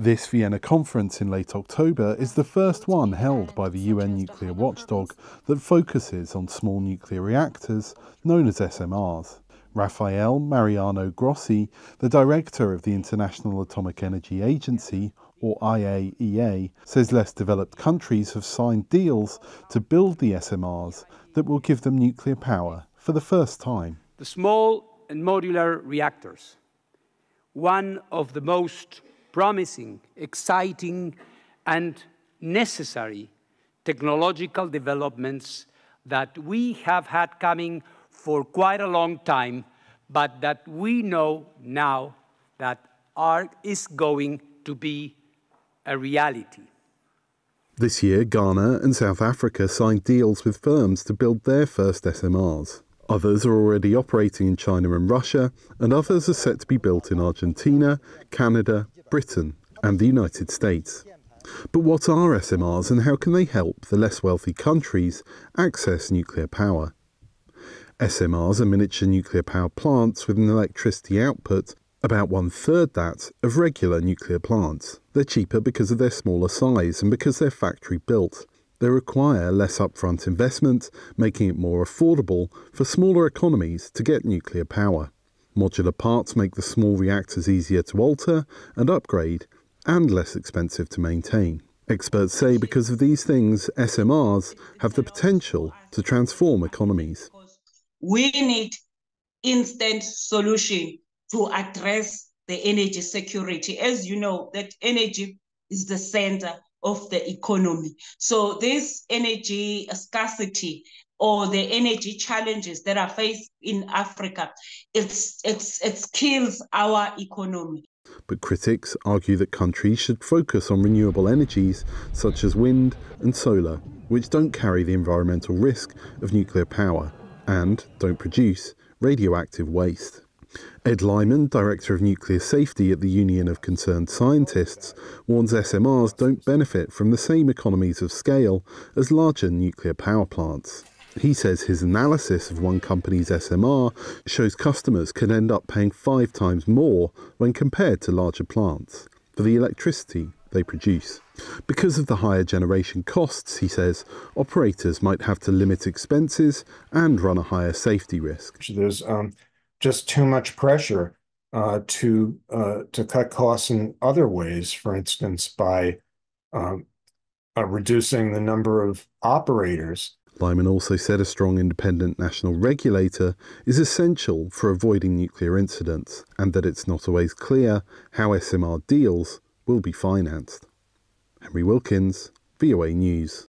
This Vienna conference in late October is the first one held by the UN nuclear watchdog that focuses on small nuclear reactors known as SMRs. Rafael Mariano Grossi, the director of the International Atomic Energy Agency, or IAEA, says less developed countries have signed deals to build the SMRs that will give them nuclear power for the first time. The small and modular reactors, one of the most promising, exciting, and necessary technological developments that we have had coming for quite a long time, but that we know now that are, is going to be a reality. This year, Ghana and South Africa signed deals with firms to build their first SMRs. Others are already operating in China and Russia, and others are set to be built in Argentina, Canada, Britain, and the United States. But what are SMRs and how can they help the less wealthy countries access nuclear power? SMRs are miniature nuclear power plants with an electricity output about one third that of regular nuclear plants. They're cheaper because of their smaller size and because they're factory built. They require less upfront investment, making it more affordable for smaller economies to get nuclear power. Modular parts make the small reactors easier to alter and upgrade and less expensive to maintain. Experts say because of these things, SMRs have the potential to transform economies we need instant solution to address the energy security. As you know, that energy is the center of the economy. So this energy scarcity or the energy challenges that are faced in Africa, it's, it's, it kills our economy. But critics argue that countries should focus on renewable energies such as wind and solar, which don't carry the environmental risk of nuclear power and don't produce radioactive waste. Ed Lyman, Director of Nuclear Safety at the Union of Concerned Scientists, warns SMRs don't benefit from the same economies of scale as larger nuclear power plants. He says his analysis of one company's SMR shows customers can end up paying five times more when compared to larger plants for the electricity they produce. Because of the higher generation costs, he says, operators might have to limit expenses and run a higher safety risk. There's um, just too much pressure uh, to uh, to cut costs in other ways. For instance, by um, uh, reducing the number of operators. Lyman also said a strong independent national regulator is essential for avoiding nuclear incidents, and that it's not always clear how SMR deals will be financed. Henry Wilkins, VOA News.